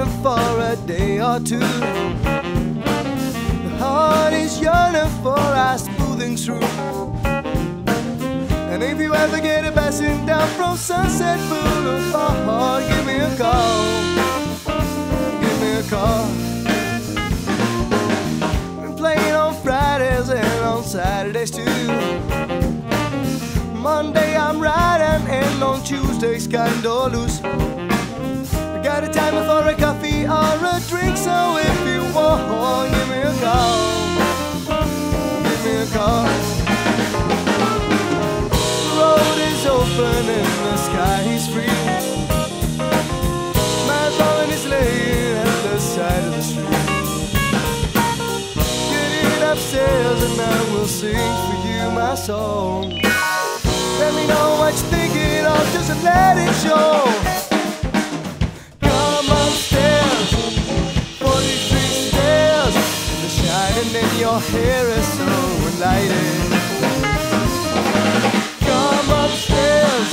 a day or two. The heart is yearning for our smoothing through. And if you ever get a passing down from Sunset Boulevard, give me a call. Give me a call. Been playing on Fridays and on Saturdays too. Monday I'm riding and on Tuesdays kinda loose. Got a time for a coffee or a drink, so if you want, give me a call. Give me a call. The road is open and the sky is free. My phone is laying at the side of the street. Get it upstairs and I will sing for you my song. Let me know what you're thinking of, just let it show. Your hair is so enlightening. Come upstairs,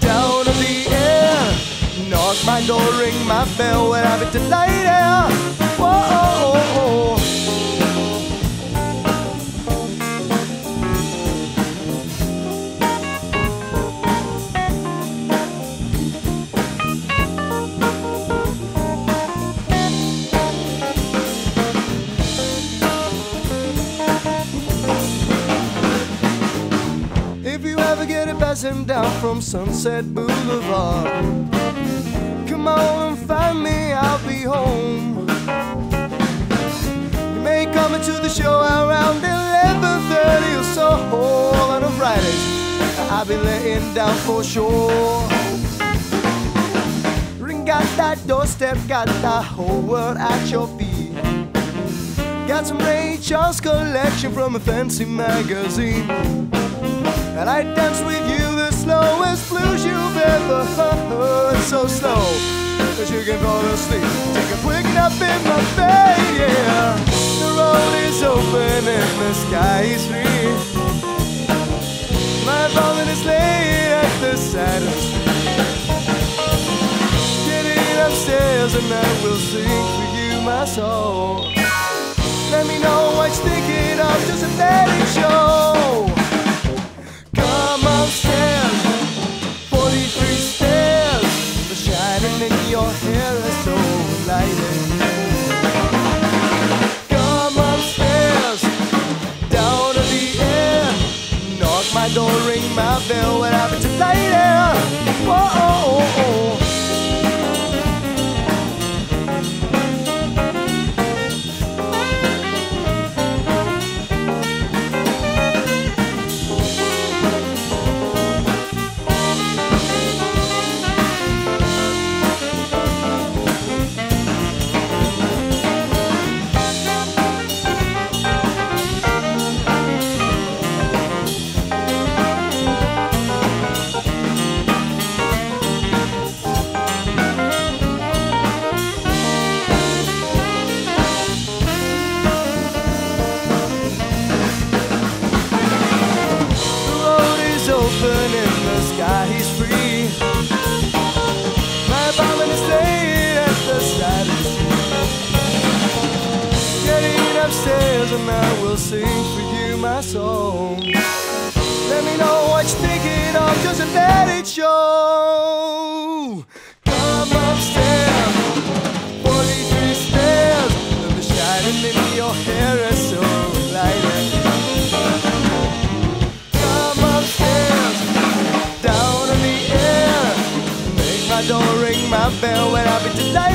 down in the air. Knock my door, ring my bell, when I'm delighted. If you ever get a passing down from Sunset Boulevard, come on and find me, I'll be home. You may come into the show around 11.30 or so on a Fridays. I'll be laying down for sure. Ring got that doorstep, got the whole world at your feet. Got some Ray Charles collection from a fancy magazine. And I dance with you the slowest blues you've ever heard. So slow that you can fall asleep. Take a quick nap in my bed, yeah. The road is open and the sky is free. My falling is laying at the side of the upstairs and I will sing for you my song. Let me know what you're thinking my bell, when I'm later. Whoa, oh, oh, oh, and I will sing for you my song. Let me know what you're thinking of, just let it show. Come upstairs, 43 stairs, and the shining in your hair is so lighted. Come upstairs, down in the air. Make my door ring my bell when I be delighted.